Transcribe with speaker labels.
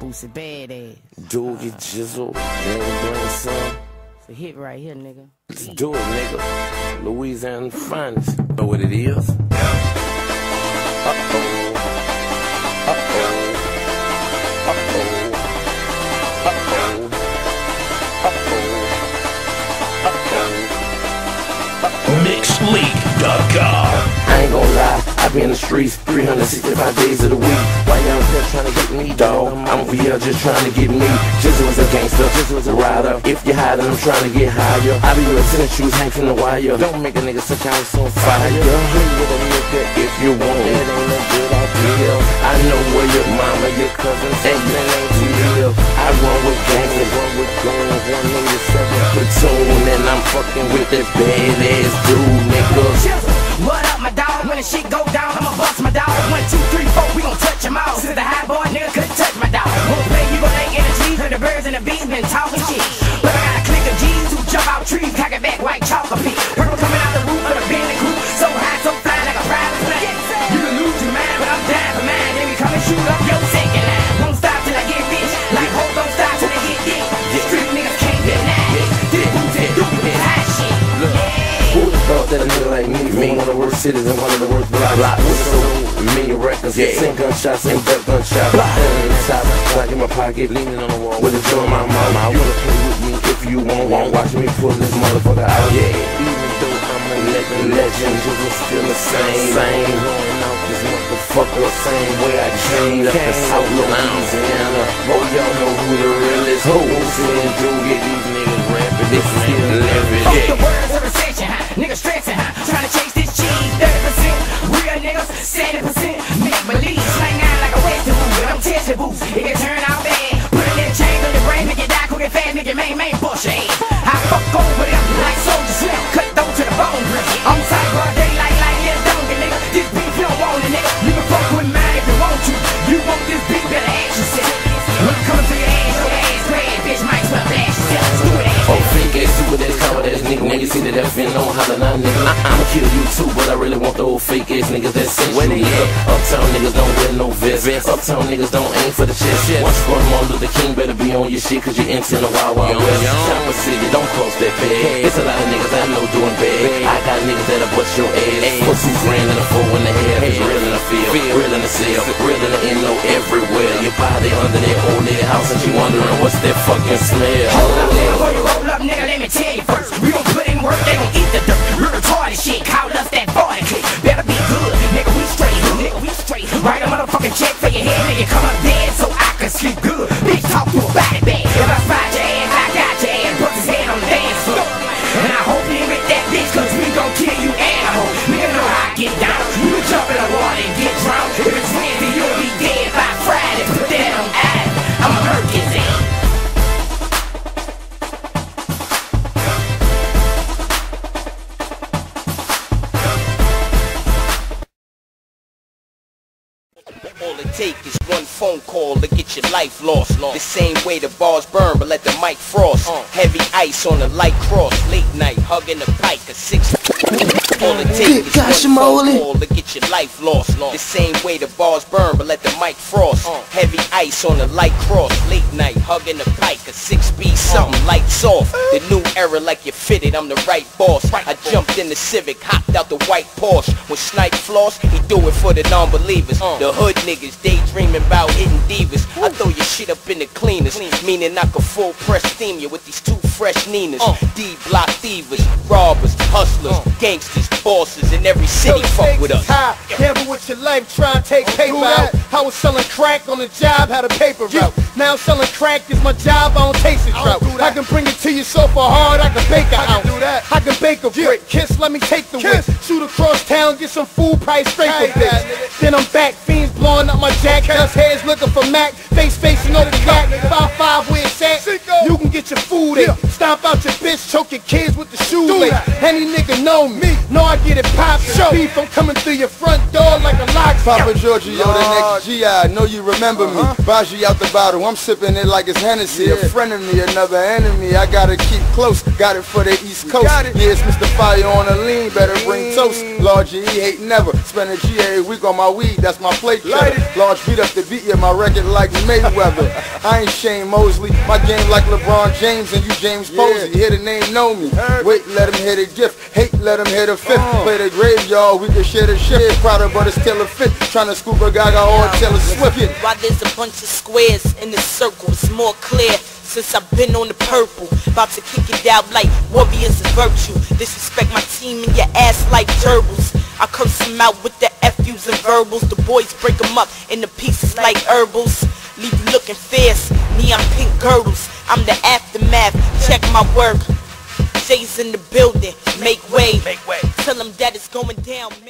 Speaker 1: Boosie Badazz.
Speaker 2: Doogie Jizzle, nigga grandson.
Speaker 1: It's a hit right here, nigga.
Speaker 2: Let's do it, nigga. Louisiana finest. Know what it is? Uh-oh. Uh-oh.
Speaker 3: Mixleak.com.
Speaker 2: I ain't gon' lie, I be in the streets 365 days of the week. Why y'all here trying to get me, dog? I'm here just trying to get me. Just was a gangster, just was a rider. If you hiding, I'm trying to get higher. I be with tennis shoes hang from the wire. Don't make a nigga suck out so fire. Hang with a nigga if you want. It ain't no good here. I know where your mama, your cousin, and your name to live. I run with gangsters, run with guns, 187 platoon, and I'm fucking with that badass dude, nigga.
Speaker 1: Jizzle, what up, dog? When the shit go down, I'ma bust my dog. One, two, three, four, we gon' touch touch 'em all. Since the high boy nigga couldn't touch my dog. Won't play, you gon' in the. Heard the birds and the bees been talking shit.
Speaker 2: Me, one of the worst cities and one of the worst with so many records, yeah. same gunshots, same duck gunshot, blah, and top, like in my pocket, leaning on the wall, with a joint in my mouth, I wanna play with me if you want, want, watch me pull this motherfucker out, yeah, even though I'm a legend, legend, just still the same, same, going out this motherfucker, same way I came, left the South Louisiana, oh y'all know who the realest, who, and do get these niggas rapping, this is living,
Speaker 1: Fuck
Speaker 2: yeah.
Speaker 1: Niggas stressing, huh? Trying to chase this cheese, 30%. Real niggas, 70%. Ass.
Speaker 2: Nigga, see that F in on holler now, nigga. I'ma kill you too, but I really want the old fake ass niggas that sent you. Nigga. Uptown niggas don't wear no vest. Uptown niggas don't aim for the chest. Once you Martin Luther King, better be on your shit, cause you into the wild wild west. Chopper City, don't cross that pad. It's a lot of niggas I know doing bad. I got niggas that'll bust your ass. For two grand and a four in the head. It's real in the field, real in the cell, real in the endo everywhere. Your body under that old dead house, and you wondering what's that fucking smell.
Speaker 1: Hold up, nigga,
Speaker 4: All it take is one phone call to get your life lost. The same way the bars burn, but let the mic frost. Uh. Heavy ice on the light cross. Late night, hugging the pike, a six. All it take is
Speaker 5: Gosh,
Speaker 4: one phone
Speaker 5: Molly.
Speaker 4: call to get your life lost. The same way the bars burn, but let the mic frost. Uh. Heavy ice on the light cross. Late night, hugging the pike, a six B something lights off. The new era like you fitted, I'm the right boss. I jumped in the Civic, hopped out the white Porsche. When Snipe floss, he do it for the non-believers. Uh. The hood niggas daydreaming about hitting divas. Cleaners, meaning I can full press steam you with these two fresh Ninas. D block thievers, robbers, hustlers, gangsters, bosses, in every city fuck with us.
Speaker 6: High, with your life, try and take paper out. I was selling crack on the job, had a paper route. Now selling crack is my job, I don't taste it trout. I can bring it to you so far hard, I can bake a house. I can bake a brick. Kiss, let me take the whip. Shoot across town, get some food price straight for bitch. Then I'm back, fiends blowing up my jack. Dust heads looking for Mac. Face facing over the back. Five five where it's at. You can Stomp out your bitch, choke your kids with the shoelace. Any nigga know me, know I get it poppin'. Beef, I'm coming through your front door like a lock.
Speaker 5: Papa Giorgio, the next G, I know you remember me. Uh-huh. Baji out the bottle, I'm sipping it like it's Hennessy. A friend of me, another enemy. I gotta keep close, got it for the East Coast. Yeah, it's Mr. Fire on the lean, better bring toast. Large G, hate never. Spend a G every week on my weed, that's my plate. Large beat up the beat, yeah, my record like Mayweather. I ain't Shane Mosley, my game like LeBron James and you James Posey. Hear the name, know me. Wait, let him hit a gift. Hate, let him hit a fifth. Play the graveyard, we can share the shit. Proud of but it's still a fit. Tryna scoop a gaga or tell a Swift.
Speaker 7: Why there's a bunch of squares in the circle, it's more clear since I've been on the purple. About to kick it out like warriors of virtue. Disrespect my team and your ass like gerbils. I curse them out with the FUs and verbals. The boys break them up into pieces like herbals. Leave you looking fierce, neon pink girdles. I'm the aftermath, check my work. Jay's in the building, make way.
Speaker 4: Make way.
Speaker 7: Tell them that it's going down. Make